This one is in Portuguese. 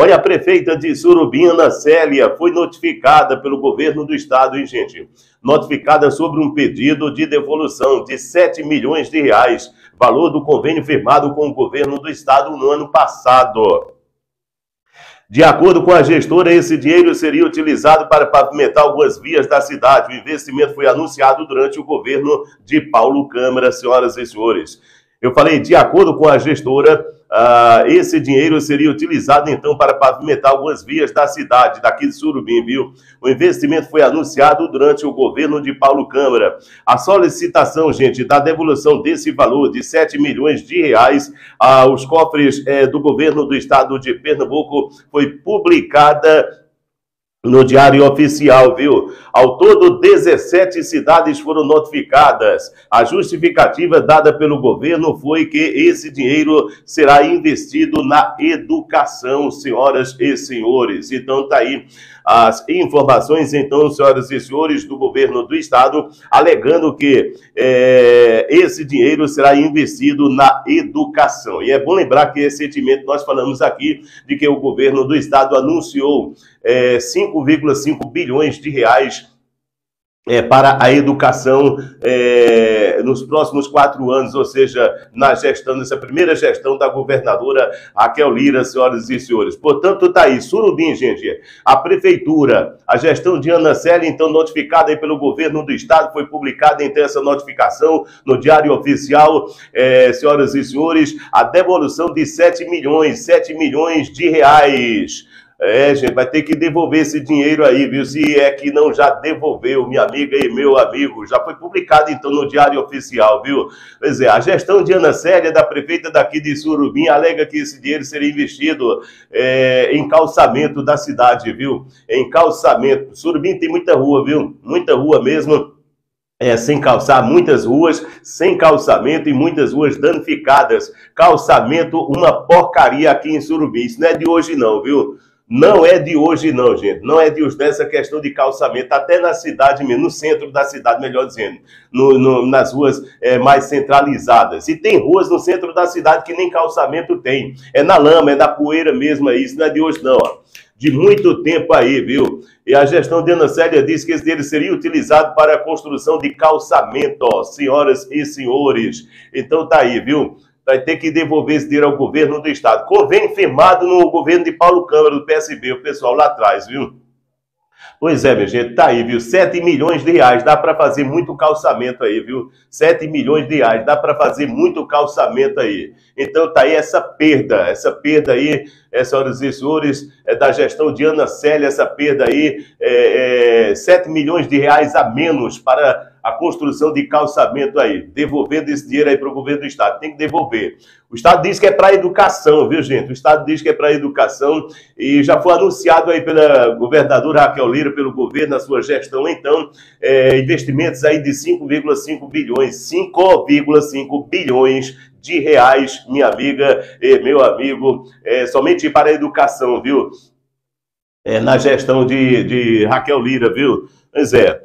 Olha, a prefeita de Surubim, Ana Célia, foi notificada pelo governo do estado, hein, gente? Notificada sobre um pedido de devolução de 7 milhões de reais, valor do convênio firmado com o governo do estado no ano passado. De acordo com a gestora, esse dinheiro seria utilizado para pavimentar algumas vias da cidade. O investimento foi anunciado durante o governo de Paulo Câmara, senhoras e senhores. Eu falei, de acordo com a gestora, uh, esse dinheiro seria utilizado então para pavimentar algumas vias da cidade, daqui de Surubim, viu? O investimento foi anunciado durante o governo de Paulo Câmara. A solicitação, gente, da devolução desse valor de 7 milhões de reais aos cofres eh, do governo do estado de Pernambuco foi publicada no Diário Oficial, viu? Ao todo, 17 cidades foram notificadas. A justificativa dada pelo governo foi que esse dinheiro será investido na educação, senhoras e senhores. Então, tá aí as informações, então, senhoras e senhores, do governo do estado, alegando que é, esse dinheiro será investido na educação. E é bom lembrar que recentemente nós falamos aqui de que o governo do estado anunciou é, 5,5 bilhões de reais é, para a educação é, nos próximos quatro anos, ou seja, na gestão, nessa primeira gestão da governadora Raquel Lira, senhoras e senhores. Portanto, está aí, Surubim, gente, a prefeitura, a gestão de Ana Célia, então notificada aí pelo governo do estado, foi publicada então essa notificação no Diário Oficial, é, senhoras e senhores, a devolução de 7 milhões, 7 milhões de reais é, gente, vai ter que devolver esse dinheiro aí, viu? Se é que não já devolveu, minha amiga e meu amigo. Já foi publicado, então, no Diário Oficial, viu? Pois é, a gestão de Ana Célia, da prefeita daqui de Surubim, alega que esse dinheiro seria investido é, em calçamento da cidade, viu? Em calçamento. Surubim tem muita rua, viu? Muita rua mesmo. É, sem calçar, muitas ruas sem calçamento e muitas ruas danificadas. Calçamento, uma porcaria aqui em Surubim. Isso não é de hoje, não, viu? Não é de hoje, não, gente. Não é de hoje dessa questão de calçamento. Até na cidade mesmo, no centro da cidade, melhor dizendo, no, no, nas ruas é, mais centralizadas. E tem ruas no centro da cidade que nem calçamento tem. É na lama, é na poeira mesmo, é isso. Não é de hoje, não. Ó. De muito tempo aí, viu? E a gestão de Ana Célia disse que esse dinheiro seria utilizado para a construção de calçamento, ó, senhoras e senhores. Então tá aí, viu? Vai ter que devolver esse dinheiro ao governo do estado. Convênio firmado no governo de Paulo Câmara, do PSB, o pessoal lá atrás, viu? Pois é, minha gente, tá aí, viu? 7 milhões de reais, dá para fazer muito calçamento aí, viu? 7 milhões de reais, dá para fazer muito calçamento aí. Então tá aí essa perda, essa perda aí, é, senhoras e senhores, é da gestão de Ana Célia, essa perda aí, é, é, 7 milhões de reais a menos para a construção de calçamento aí, devolvendo esse dinheiro aí para o governo do Estado. Tem que devolver. O Estado diz que é para educação, viu, gente? O Estado diz que é para educação e já foi anunciado aí pela governadora Raquel Lira, pelo governo, na sua gestão, então, é, investimentos aí de 5,5 bilhões, 5,5 bilhões de reais, minha amiga e meu amigo, é, somente para a educação, viu? É, na gestão de, de Raquel Lira, viu? Pois é.